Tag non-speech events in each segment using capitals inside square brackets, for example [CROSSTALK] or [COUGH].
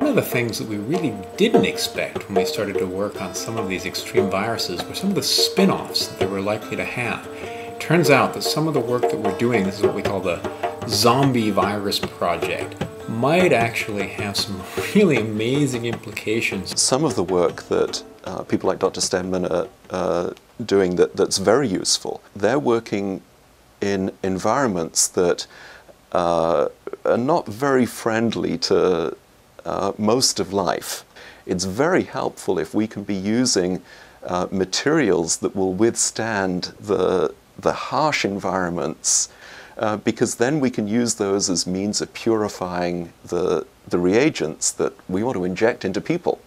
One of the things that we really didn't expect when we started to work on some of these extreme viruses were some of the spin-offs that they were likely to have. Turns out that some of the work that we're doing, this is what we call the zombie virus project, might actually have some [LAUGHS] really amazing implications. Some of the work that uh, people like Dr. Stedman are uh, doing that, that's very useful, they're working in environments that uh, are not very friendly to uh, most of life. It's very helpful if we can be using uh, materials that will withstand the, the harsh environments uh, because then we can use those as means of purifying the, the reagents that we want to inject into people.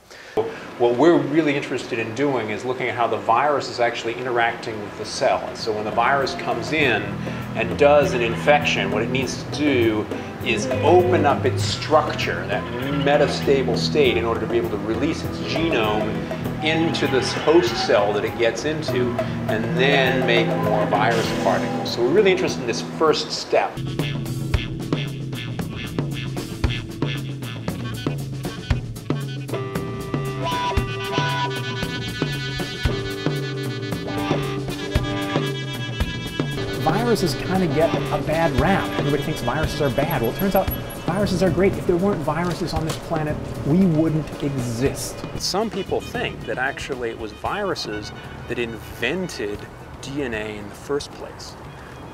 What we're really interested in doing is looking at how the virus is actually interacting with the cell. And so when the virus comes in and does an infection, what it needs to do is open up its structure, that metastable state, in order to be able to release its genome into this host cell that it gets into and then make more virus particles. So we're really interested in this first step. Viruses kind of get a bad rap. Everybody thinks viruses are bad. Well, it turns out viruses are great. If there weren't viruses on this planet, we wouldn't exist. Some people think that actually it was viruses that invented DNA in the first place.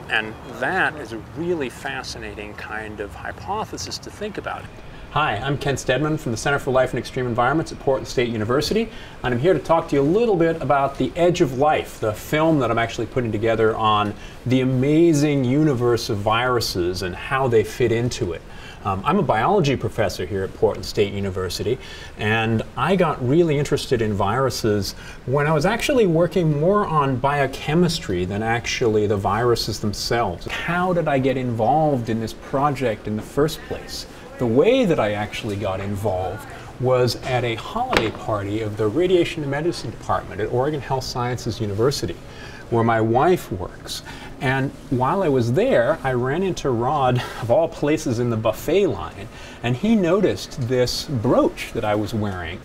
And that is a really fascinating kind of hypothesis to think about. Hi, I'm Ken Stedman from the Center for Life in Extreme Environments at Portland State University, and I'm here to talk to you a little bit about The Edge of Life, the film that I'm actually putting together on the amazing universe of viruses and how they fit into it. Um, I'm a biology professor here at Portland State University, and I got really interested in viruses when I was actually working more on biochemistry than actually the viruses themselves. How did I get involved in this project in the first place? The way that I actually got involved was at a holiday party of the Radiation and Medicine Department at Oregon Health Sciences University, where my wife works. And while I was there, I ran into Rod, of all places, in the buffet line, and he noticed this brooch that I was wearing.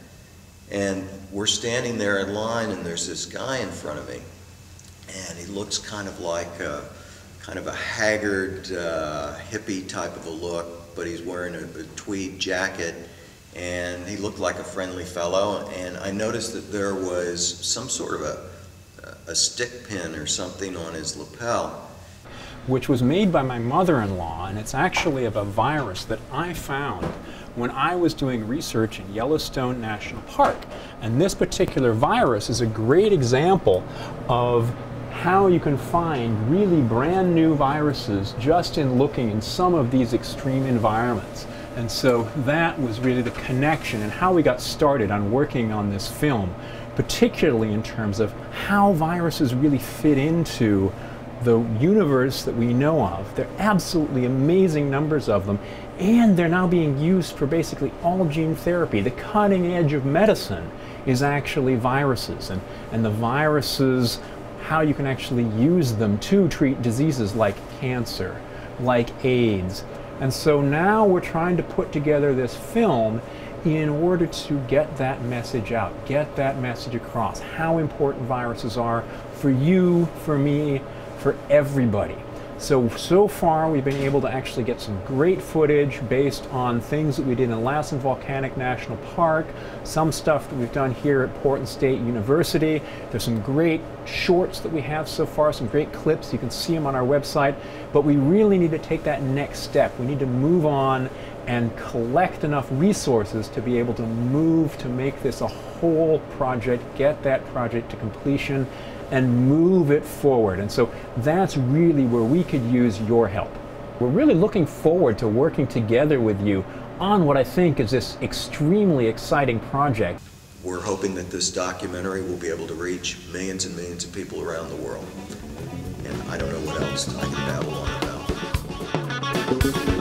And we're standing there in line, and there's this guy in front of me, and he looks kind of like a, kind of a haggard uh, hippie type of a look, but he's wearing a, a tweed jacket and he looked like a friendly fellow. And I noticed that there was some sort of a, a stick pin or something on his lapel. Which was made by my mother in law, and it's actually of a virus that I found when I was doing research in Yellowstone National Park. And this particular virus is a great example of how you can find really brand new viruses just in looking in some of these extreme environments. And so that was really the connection and how we got started on working on this film, particularly in terms of how viruses really fit into the universe that we know of. There are absolutely amazing numbers of them, and they're now being used for basically all gene therapy. The cutting edge of medicine is actually viruses, and, and the viruses how you can actually use them to treat diseases like cancer, like AIDS. And so now we're trying to put together this film in order to get that message out, get that message across, how important viruses are for you, for me, for everybody. So, so far we've been able to actually get some great footage based on things that we did in Lassen Volcanic National Park, some stuff that we've done here at Portland State University. There's some great shorts that we have so far, some great clips. You can see them on our website. But we really need to take that next step. We need to move on and collect enough resources to be able to move to make this a whole project, get that project to completion, and move it forward. And so that's really where we could use your help. We're really looking forward to working together with you on what I think is this extremely exciting project. We're hoping that this documentary will be able to reach millions and millions of people around the world. And I don't know what else I can babble on about.